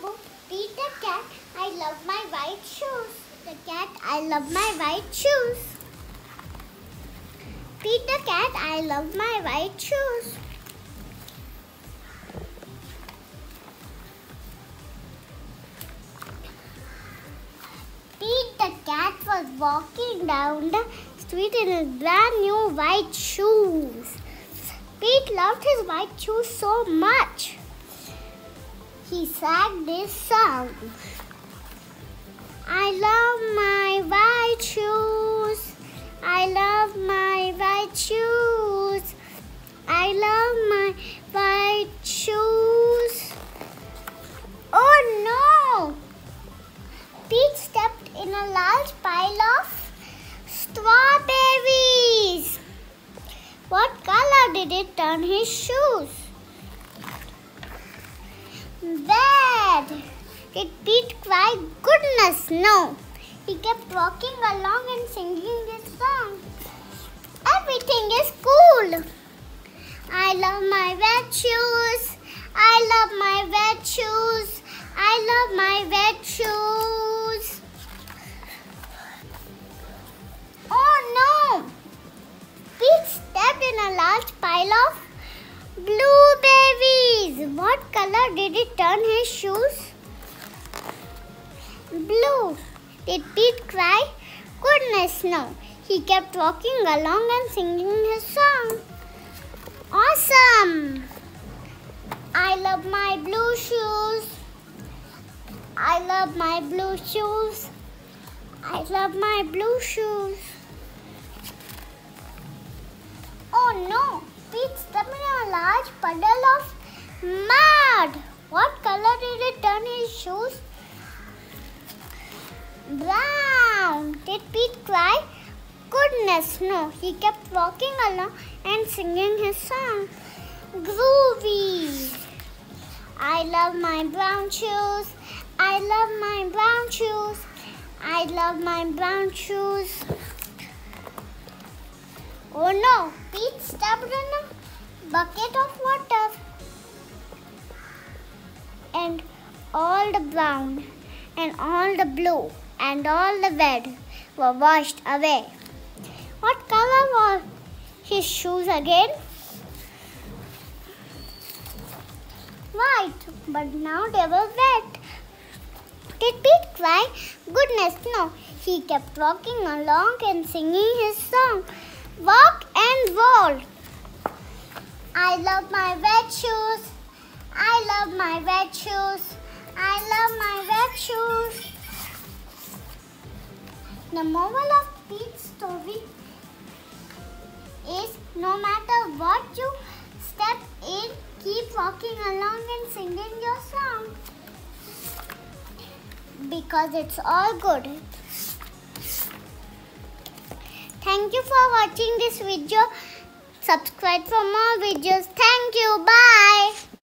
book Pete the Cat, I love my white shoes. The cat, I love my white shoes. Pete the Cat, I love my white shoes. Pete the cat was walking down the street in his brand new white shoes. Pete loved his white shoes so much. Sang this song. I love my white shoes. I love my white shoes. I love my white shoes. Oh no! Pete stepped in a large pile of strawberries. What color did it turn his shoes? Red. Did Pete cry? Goodness, no. He kept walking along and singing this song. Everything is cool. I love my red shoes. I love my red shoes. I love my red shoes. Oh no! Pete stepped in a large pile of What color did it turn his shoes? Blue. Did Pete cry? Goodness, no. He kept walking along and singing his song. Awesome! I love my blue shoes. I love my blue shoes. I love my blue shoes. Oh no! Pete stepped in a large puddle of mud. What color did it turn his shoes? Brown. Did Pete cry? Goodness, no. He kept walking along and singing his song. Groovy. I love my brown shoes. I love my brown shoes. I love my brown shoes. Oh no, Pete stepped in a bucket of water. And all the brown and all the blue and all the red were washed away. What color were his shoes again? White, but now they were wet. Did Pete cry? Goodness, no. He kept walking along and singing his song. Walk and roll. I love my red shoes. I love my red shoes. I love my red shoes. The moral of Pete's story is no matter what you step in, keep walking along and singing your song. Because it's all good. Thank you for watching this video. Subscribe for more videos. Thank you. Bye.